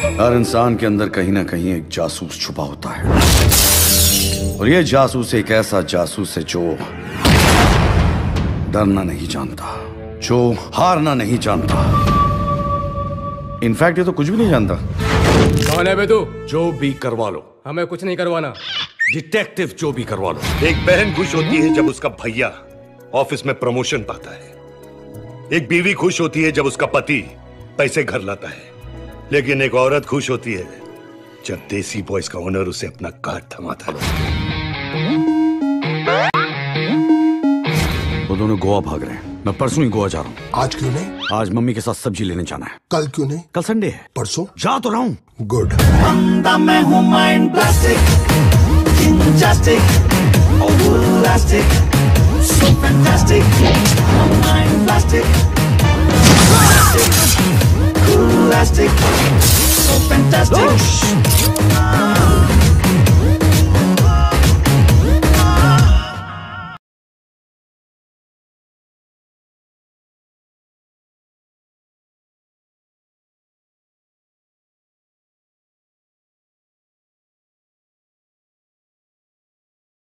हर इंसान के अंदर कहीं ना कहीं एक जासूस छुपा होता है। और ये जासूस एक ऐसा जासूस है जो डरना नहीं जानता जो हारना नहीं जानता। इनफैक्ट ये तो कुछ भी नहीं जानता। कौन है बे जो भी करवा लो। हमें कुछ नहीं करवाना। डिटेक्टिव जो भी करवा लो। एक बहन खुश होती है जब उसका भैया ऑफ़िस में प्रमोशन पाता है। एक बीवी खुश होती है जब उसका पति पैसे घर लाता है। लेकिन एक औरत खुश होती है जब देसी बॉयज़ का ओनर उसे अपना कार थमाता है। वो दोनों गोवा भाग रहे हैं। मैं परसों ही गोवा जा रहा हूँ। आज क्यों नहीं? आज मम्मी के साथ सब्ज़ी लेने जाना है। कल क्यों नहीं? कल संडे है। परसों? जा तो रहा हूँ। गुड। मैं हूँ mind so fantastic fantastic. Oh.